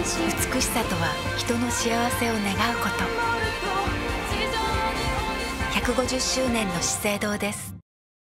美しさとは人の幸せを願うこと。150周年の資生堂です。